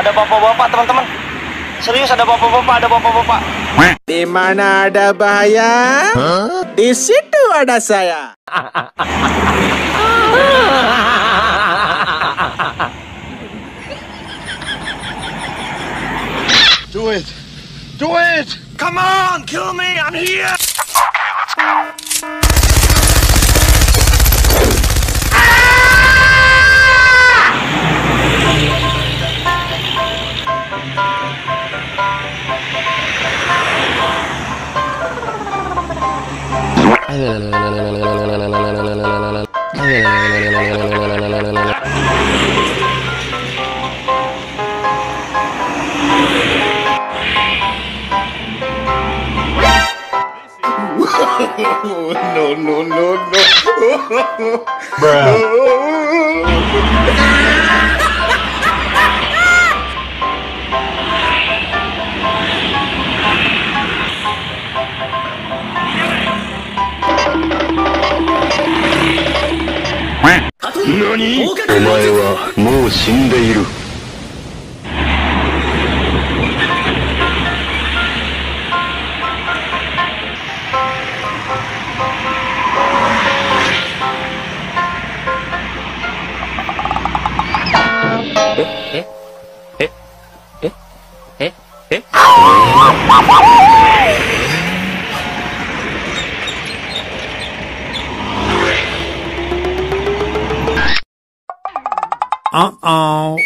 Ada bapak-bapak teman-teman. Serius ada bapak-bapak, ada bapak-bapak. Di mana ada bahaya, di situ ada saya. Do it! Do it! Come on, kill me, I'm here. no, no, no, no. 何？お前はもう死んでいる。え？え？え？え？え？え？啊嗷